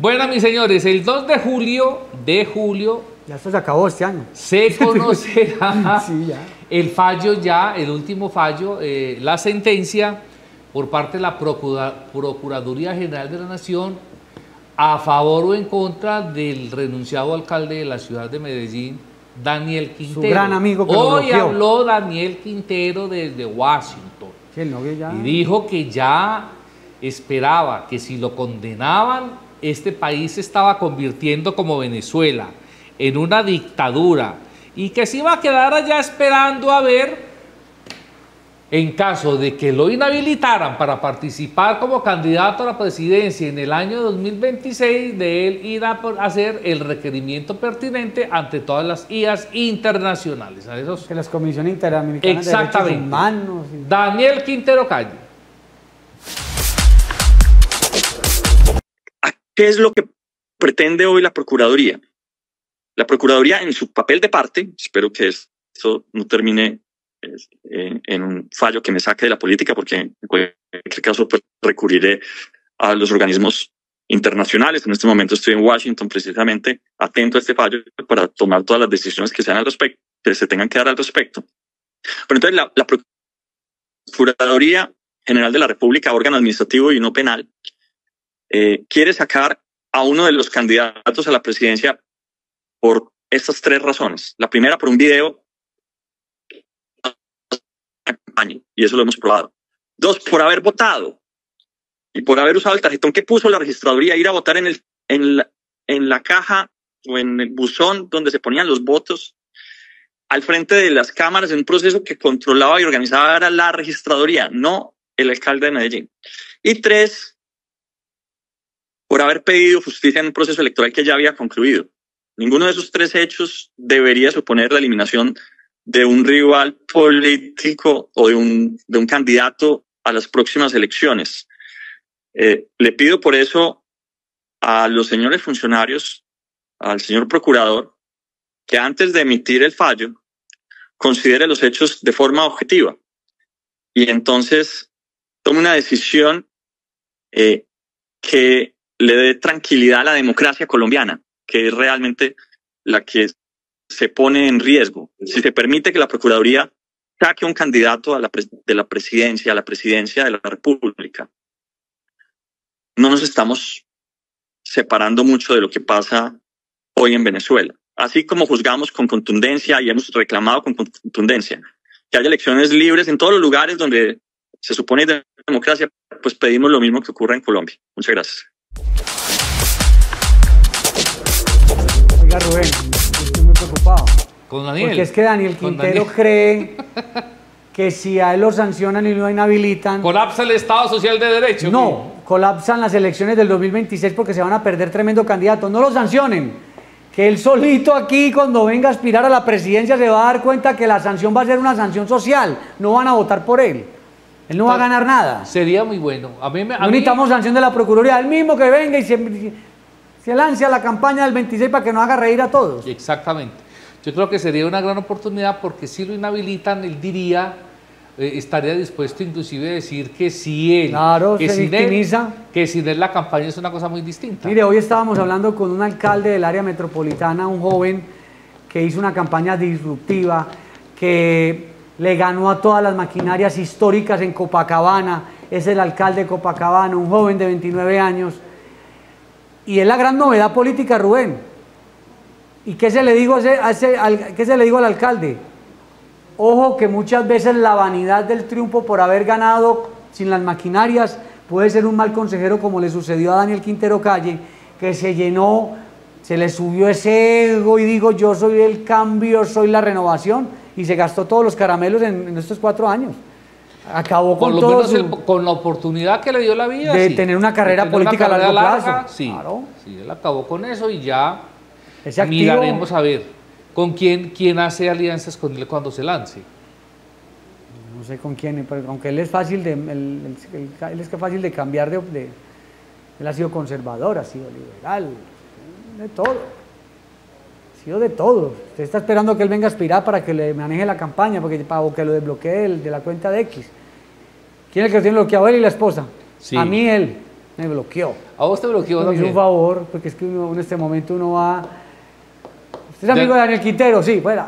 Bueno, mis señores, el 2 de julio, de julio, Ya esto se acabó este año. se conocerá Sí, ya. el fallo ya, el último fallo, eh, la sentencia por parte de la Procura- Procuraduría General de la Nación a favor o en contra del renunciado alcalde de la ciudad de Medellín, Daniel Quintero. gran amigo que Hoy habló Daniel Quintero desde Washington. Sí, ya. Y dijo que ya esperaba que si lo condenaban, este país se estaba convirtiendo como Venezuela, en una dictadura, y que se iba a quedar allá esperando a ver, en caso de que lo inhabilitaran para participar como candidato a la presidencia en el año 2026, de él ir a hacer el requerimiento pertinente ante todas las IAS internacionales. A esos Que las comisiones interamericanas de derechos humanos. y- Daniel Quintero Calle. ¿Qué es lo que pretende hoy la Procuraduría? La Procuraduría en su papel de parte, espero que esto no termine eh, en un fallo que me saque de la política, porque en cualquier caso pues, recurriré a los organismos internacionales. En este momento estoy en Washington precisamente atento a este fallo para tomar todas las decisiones que sean al respecto, que se tengan que dar al respecto. Pero entonces la, la Procuraduría General de la República, órgano administrativo y no penal, eh, quiere sacar a uno de los candidatos a la presidencia por estas tres razones. La primera, por un video y eso lo hemos probado. Dos, por haber votado y por haber usado el tarjetón que puso la registraduría, ir a votar en, el, en, la, en la caja o en el buzón donde se ponían los votos al frente de las cámaras en un proceso que controlaba y organizaba era la registraduría, no el alcalde de Medellín. Y tres, por haber pedido justicia en un proceso electoral que ya había concluido. Ninguno de esos tres hechos debería suponer la eliminación de un rival político o de un, de un candidato a las próximas elecciones. Eh, le pido por eso a los señores funcionarios, al señor procurador, que antes de emitir el fallo, considere los hechos de forma objetiva y entonces tome una decisión eh, que le dé tranquilidad a la democracia colombiana, que es realmente la que se pone en riesgo. Si se permite que la Procuraduría saque un candidato a la de la presidencia, a la presidencia de la República, no nos estamos separando mucho de lo que pasa hoy en Venezuela. Así como juzgamos con contundencia y hemos reclamado con contundencia que haya elecciones libres en todos los lugares donde se supone de democracia, pues pedimos lo mismo que ocurra en Colombia. Muchas gracias. Rubén, estoy muy preocupado. Con Daniel. Porque es que Daniel Quintero Daniel. cree que si a él lo sancionan y lo inhabilitan, Colapsa el Estado Social de Derecho. no, colapsan las elecciones del 2026 porque se van a perder tremendo candidato. No lo sancionen. Que él solito aquí, cuando venga a aspirar a la presidencia, se va a dar cuenta que la sanción va a ser una sanción social. No van a votar por él. Él no va a ganar nada. Sería muy bueno. A mí me. a No mí- necesitamos sanción de la Procuraduría. El mismo que venga y se, se lance a la campaña del 26 para que nos haga reír a todos. Exactamente. Yo creo que sería una gran oportunidad porque si lo inhabilitan, él diría, eh, estaría dispuesto inclusive a decir que sí él. Claro, que se sin victimiza. Él, que sin él la campaña es una cosa muy distinta. Mire, hoy estábamos hablando con un alcalde del área metropolitana, un joven que hizo una campaña disruptiva, que le ganó a todas las maquinarias históricas en Copacabana, es el alcalde de Copacabana, un joven de 29 años. Y es la gran novedad política, Rubén. ¿Y qué se le digo, a ese, a ese al- qué se le digo al alcalde? Ojo que muchas veces la vanidad del triunfo por haber ganado sin las maquinarias puede ser un mal consejero como le sucedió a Daniel Quintero Calle, que se llenó, se le subió ese ego y dijo yo soy el cambio, soy la renovación y se gastó todos los caramelos en, en estos cuatro años. Acabó Por con lo todo menos su- el- con la oportunidad que le dio la vida. De sí. tener una carrera tener una política a largo carrera plazo. larga, Sí, Claro. sí, él acabó con eso y ya ese activo. miraremos a ver con quién, quién hace alianzas con él cuando se lance. No sé con quién, pero aunque él es fácil de, él, él- él- él es que fácil de cambiar de, de- Él ha sido conservador, ha sido liberal, de todo. Sido de todo. Usted está esperando que él venga a aspirar para que le maneje la campaña, porque, para, o que lo desbloquee del- de la cuenta de X. ¿Quién es el que lo tiene bloqueado? Él y la esposa. Sí. A mí él. me bloqueó. ¿A vos te bloqueó Me hizo un favor, porque es que uno, en este momento uno va... ¿Usted es amigo de Daniel Quintero? Sí, fuera.